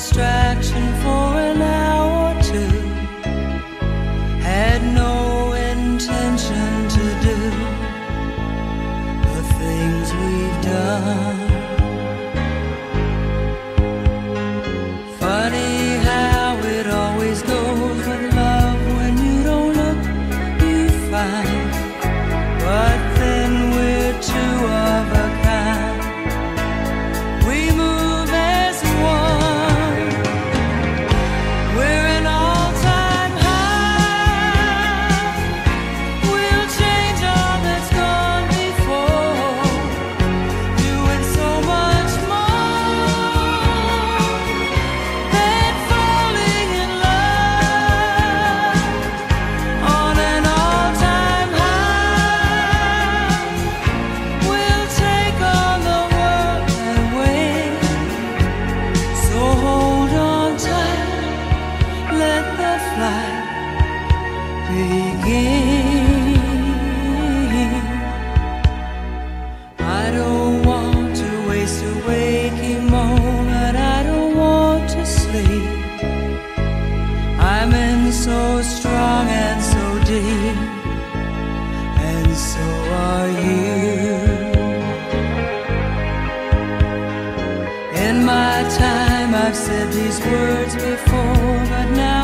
distraction for an hour or two. Had no intention to do the things we've done. Flight begin. I don't want to waste a waking moment. I don't want to sleep. I'm in so strong and so deep, and so are you. In my time, I've said these words before, but now